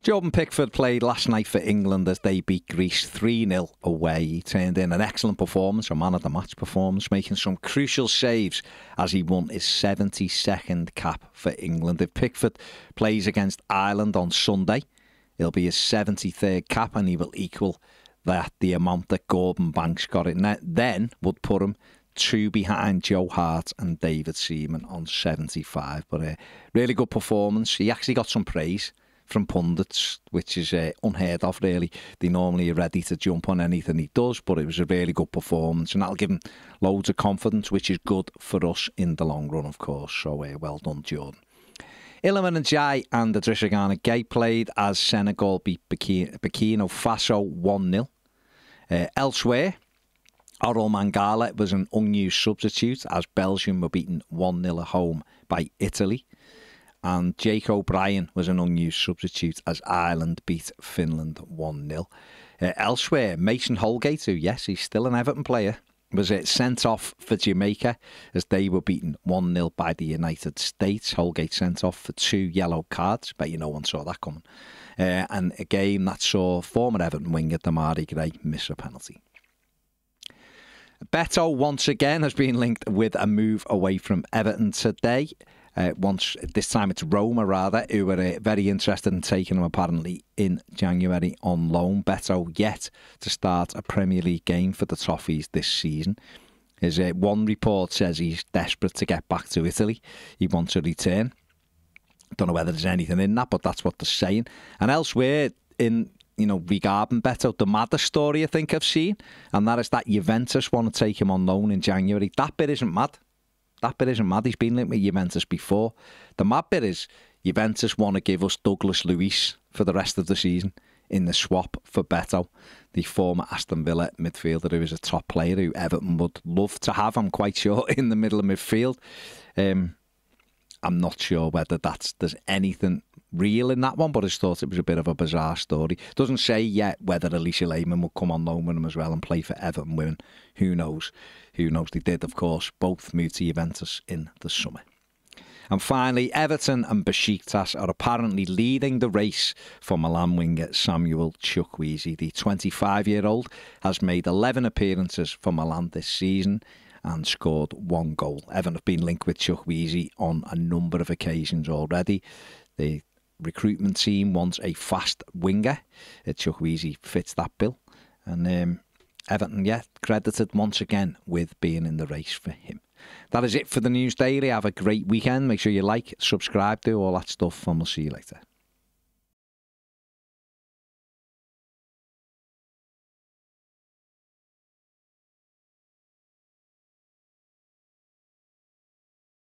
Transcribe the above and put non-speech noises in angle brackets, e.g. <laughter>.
Jordan Pickford played last night for England as they beat Greece 3 0 away. He turned in an excellent performance, a man of the match performance, making some crucial saves as he won his 72nd cap for England. If Pickford plays against Ireland on Sunday, it'll be his 73rd cap and he will equal that the amount that Gordon Banks got it. Then would put him two behind Joe Hart and David Seaman on 75. But a really good performance. He actually got some praise from pundits, which is uh, unheard of, really. They normally are ready to jump on anything he does, but it was a really good performance, and that'll give him loads of confidence, which is good for us in the long run, of course. So, uh, well done, Jordan. Iliman Ndiaye and Idrissa Gana Gueye played as Senegal beat Burkina Faso 1 0. Uh, elsewhere, Orel Mangala was an unused substitute as Belgium were beaten 1 0 at home by Italy and Jake O'Brien was an unused substitute as Ireland beat Finland 1 0. Uh, elsewhere, Mason Holgate, who, yes, he's still an Everton player, was uh, sent off for Jamaica as they were beaten 1 0 by the United States. Holgate sent off for two yellow cards, but you no one saw that coming. Uh, and a game that saw former Everton winger Demarai Gray miss a penalty. Beto once again has been linked with a move away from Everton today. Uh, once this time it's Roma rather, who were uh, very interested in taking him apparently in January on loan. Beto yet to start a Premier League game for the Toffees this season. His uh, one report says he's desperate to get back to Italy. He wants to return. Don't know whether there's anything in that, but that's what they're saying. And elsewhere in you know, regarding Beto, the maddest story I think I've seen, and that is that Juventus want to take him on loan in January. That bit isn't mad. That bit isn't mad. He's been linked with Juventus before. The mad bit is Juventus want to give us Douglas Luiz for the rest of the season in the swap for Beto, the former Aston Villa midfielder who is a top player who Everton would love to have, I'm quite sure, <laughs> in the middle of midfield. Um, I'm not sure whether that's there's anything real in that one, but I just thought it was a bit of a bizarre story. Doesn't say yet whether Alisha Lehmann will come on loan with him as well and play for Everton women. Who knows? Who knows? They did, of course, both move to Juventus in the summer. And finally, Everton and Besiktas are apparently leading the race for Milan winger Samuel Chukwueze. The 25-year-old has made 11 appearances for Milan this season and scored one goal. Everton have been linked with Chukwueze on a number of occasions already. The recruitment team wants a fast winger. Uh, Chukwueze fits that bill. And um, Everton, yeah, credited once again with being in the race for him. That is it for the News Daily. Have a great weekend. Make sure you like, subscribe, do all that stuff, and we'll see you later.